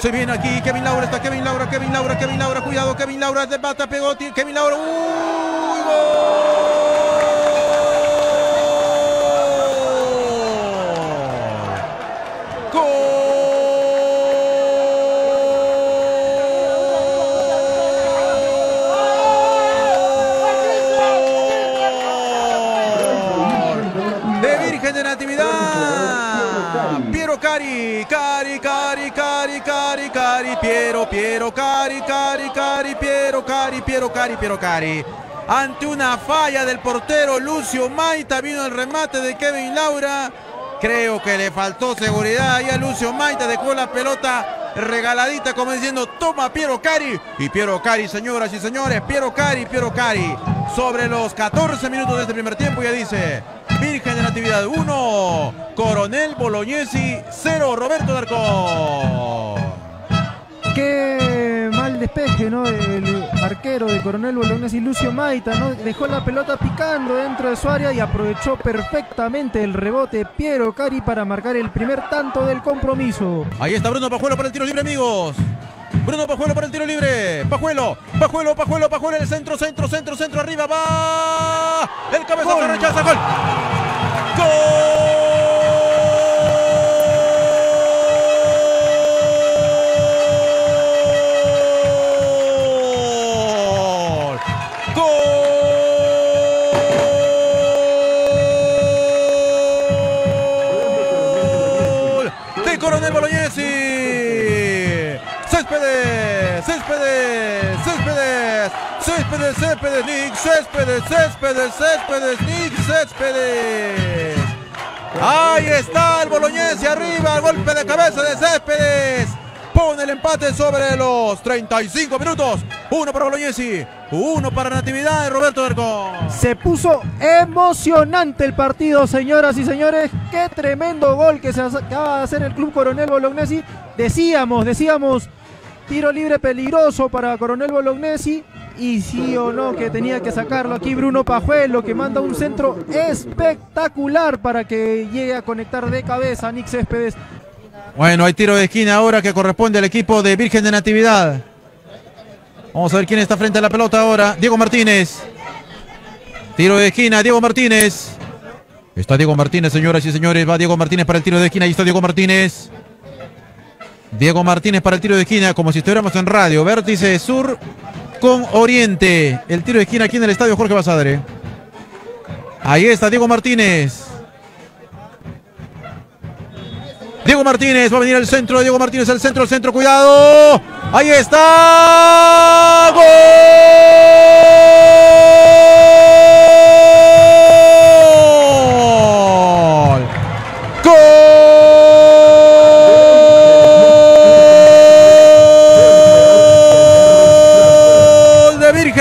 Se viene aquí Kevin Laura, está Kevin Laura, Kevin Laura, Kevin Laura, cuidado, Kevin Laura, de bata, pegó, Kevin Laura, ¡uy! ¡Gol! ¡Gol! De Virgen de Natividad. Piero Cari, Cari, Cari, Cari, Cari, Cari, Piero, Piero, Cari, Cari, Cari, Piero, Cari, Piero, Cari, Piero, Cari. Ante una falla del portero Lucio Maita vino el remate de Kevin Laura. Creo que le faltó seguridad ahí a Lucio Maita, dejó la pelota regaladita como diciendo toma Piero Cari y Piero Cari señoras y señores Piero Cari Piero Cari sobre los 14 minutos de este primer tiempo ya dice Virgen de Natividad 1 Coronel Bolognesi 0 Roberto Darcón Qué mal despeje, ¿no? El arquero de Coronel Bolognesi, Lucio Maita, ¿no? Dejó la pelota picando dentro de su área y aprovechó perfectamente el rebote Piero Cari para marcar el primer tanto del compromiso. Ahí está Bruno Pajuelo para el tiro libre, amigos. Bruno Pajuelo para el tiro libre. Pajuelo, Pajuelo, Pajuelo, Pajuelo en el centro, centro, centro, centro, arriba, va. El cabezazo Gol. rechaza, gol. ¡Gol! ¡Gol! De Coronel Bolognesi. Céspedes, Céspedes, Céspedes, Céspedes, Céspedes, Nick, Céspedes, Céspedes, Céspedes, Nick, Céspedes. Ahí está el Bolognesi arriba, golpe de cabeza de Céspedes. Pone el empate sobre los 35 minutos. Uno para Bolognesi, uno para Natividad y Roberto Dercón. Se puso emocionante el partido, señoras y señores. Qué tremendo gol que se acaba de hacer el club Coronel Bolognesi. Decíamos, decíamos, tiro libre peligroso para Coronel Bolognesi. Y sí o no, que tenía que sacarlo aquí Bruno Pajuelo, que manda un centro espectacular para que llegue a conectar de cabeza a Nick Céspedes. Bueno, hay tiro de esquina ahora que corresponde al equipo de Virgen de Natividad. Vamos a ver quién está frente a la pelota ahora. Diego Martínez. Tiro de esquina, Diego Martínez. Está Diego Martínez, señoras y señores. Va Diego Martínez para el tiro de esquina. Ahí está Diego Martínez. Diego Martínez para el tiro de esquina, como si estuviéramos en radio. Vértice Sur con Oriente. El tiro de esquina aquí en el estadio Jorge Basadre. Ahí está Diego Martínez. Diego Martínez va a venir al centro. Diego Martínez al centro, al centro. Cuidado. Ahí está. ¡Gol!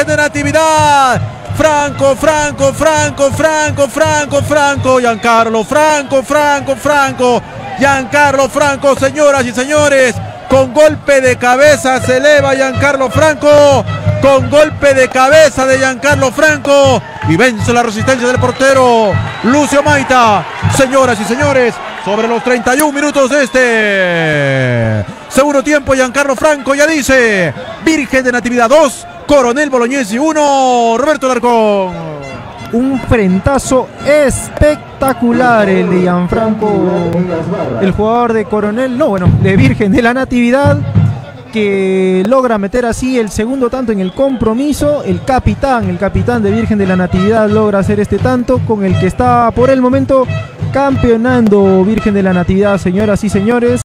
De Natividad. Franco, Franco, Franco, Franco, Franco, Franco, Giancarlo, Franco, Franco, Franco, Giancarlo Franco, señoras y señores, con golpe de cabeza se eleva Giancarlo Franco, con golpe de cabeza de Giancarlo Franco y vence la resistencia del portero Lucio Maita, señoras y señores, sobre los 31 minutos de este segundo tiempo, Giancarlo Franco ya dice, Virgen de Natividad 2, Coronel Bolognesi 1, Roberto Larcón. Un frentazo espectacular el de Gianfranco, el jugador de Coronel, no, bueno, de Virgen de la Natividad, que logra meter así el segundo tanto en el compromiso. El capitán, el capitán de Virgen de la Natividad logra hacer este tanto con el que está por el momento campeonando Virgen de la Natividad, señoras y señores.